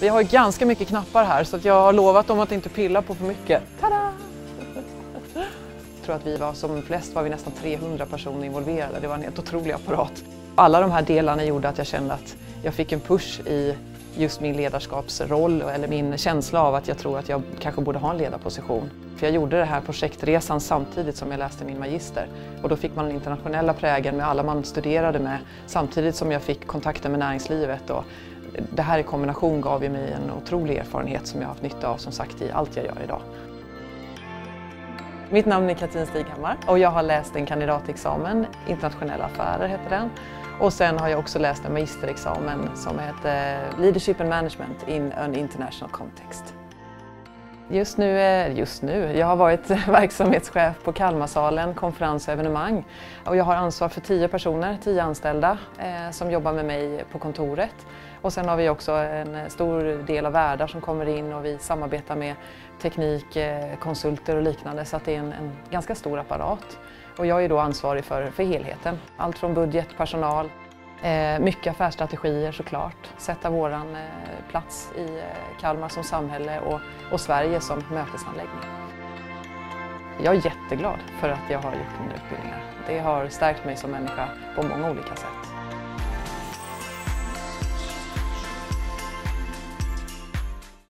Vi har ganska mycket knappar här så att jag har lovat dem att inte pilla på för mycket. Tada! Jag tror att vi var som flest var vi nästan 300 personer involverade. Det var en helt otrolig apparat. Alla de här delarna gjorde att jag kände att jag fick en push i just min ledarskapsroll eller min känsla av att jag tror att jag kanske borde ha en ledarposition. För jag gjorde den här projektresan samtidigt som jag läste min magister och då fick man den internationella prägen med alla man studerade med samtidigt som jag fick kontakter med näringslivet och det här i kombination gav ju mig en otrolig erfarenhet som jag har haft nytta av som sagt i allt jag gör idag. Mitt namn är Katrin Stighammar och jag har läst en kandidatexamen, internationella affärer heter den. Och sen har jag också läst en magisterexamen som heter Leadership and Management in an International Context. Just nu, just nu, jag har varit verksamhetschef på Kalmarsalen, konferens och evenemang. Och jag har ansvar för tio personer, tio anställda eh, som jobbar med mig på kontoret. Och sen har vi också en stor del av värdar som kommer in och vi samarbetar med teknik, eh, konsulter och liknande så att det är en, en ganska stor apparat. Och jag är då ansvarig för, för helheten. Allt från budget, personal, Eh, mycket affärsstrategier såklart. Sätta våran eh, plats i eh, Kalmar som samhälle och, och Sverige som mötesanläggning. Jag är jätteglad för att jag har gjort mina utbildningar. Det har stärkt mig som människa på många olika sätt.